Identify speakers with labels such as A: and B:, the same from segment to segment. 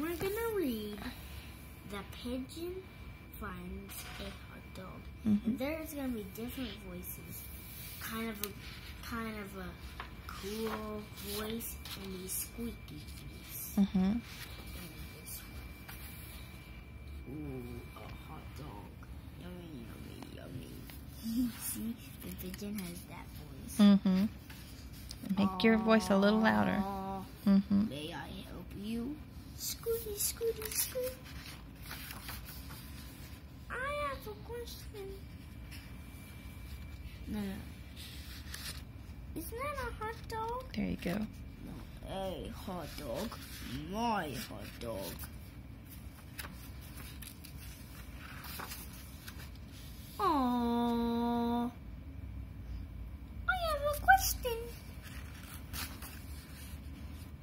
A: we're gonna read The Pigeon Finds a Hot Dog.
B: Mhm.
A: And there's gonna be different voices. Kind of a kind of a cool voice and a squeaky voice.
B: Mm-hmm.
A: And this one. Ooh, a hot dog. Yummy, yummy, yummy. See, the pigeon has that voice.
B: Mm-hmm. Make your voice a little louder. Mm-hmm.
A: May I? Scooty, scooty, scoot. I have a question. No, no. Isn't that a hot dog?
B: There you go.
A: No, a hot dog. My hot dog. Aww. I have a question.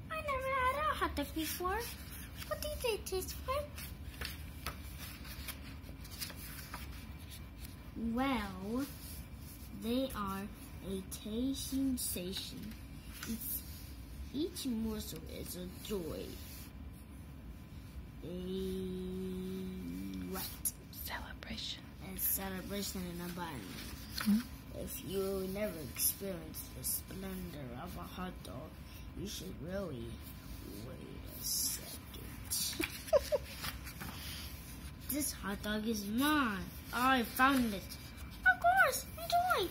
A: I never had a hot dog before. What do they taste like? Well, they are a taste sensation. It's, each morsel is a joy. A what?
B: Celebration.
A: A celebration in abundance.
B: Mhm.
A: If you never experienced the splendor of a hot dog, you should really wait a second. this hot dog is mine. I found it. Of course, enjoy.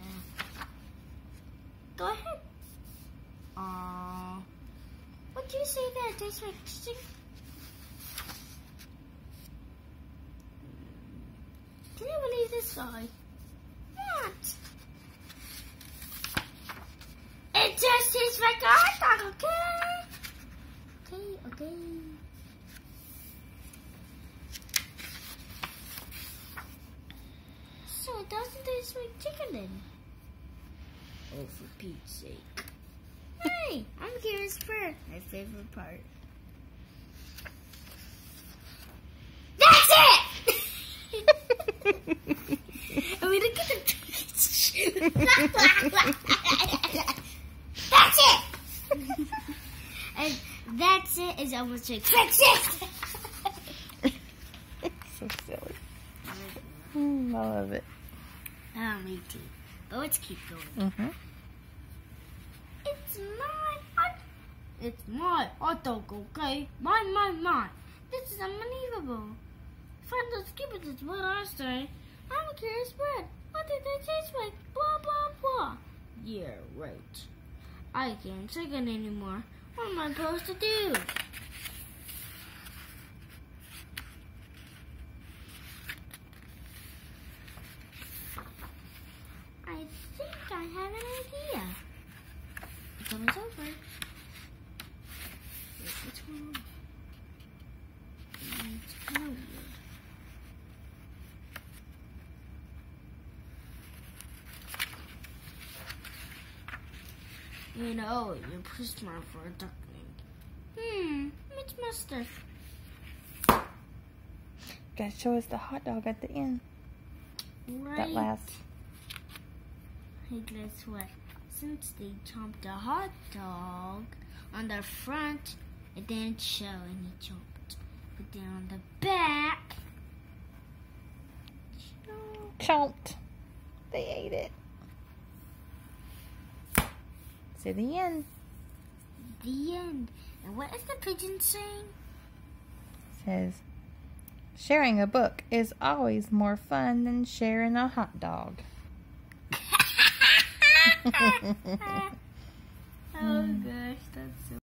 A: Uh, Go ahead. Uh, what do you say that tastes like chicken? Can you believe this guy? What? It just tastes like okay? So it doesn't taste like chicken then? Oh, for Pete's sake. Hey, I'm curious bird. My favorite part. That's it! I mean, look at the That's it! and that's it is almost like that's
B: so silly. Mm, I love it.
A: Oh, me too. But let's keep going.
B: Mm-hmm.
A: It's my hot. It's my hot dog, okay? Mine, mine, mine. This is unbelievable. Friend, let's keep it. That's what I say. I'm a curious bird. What did they taste like? Blah, blah, blah. Yeah, right. I can't take it anymore. What am I supposed to do? I think I have an idea. It's almost over. Wait, what's going on? Mm, It's kind of weird. You know, you pushed smart for a duckling. Hmm, it's mustard.
B: Gotta show us the hot dog at the end.
A: Right.
B: That last.
A: Hey, guess what? Since they chomped a hot dog on the front, it didn't show and any chomped. But then on the back, show.
B: Chomped. They ate it. Say the end.
A: The end. And what is the pigeon saying?
B: Says, sharing a book is always more fun than sharing a hot dog.
A: oh gosh, that's so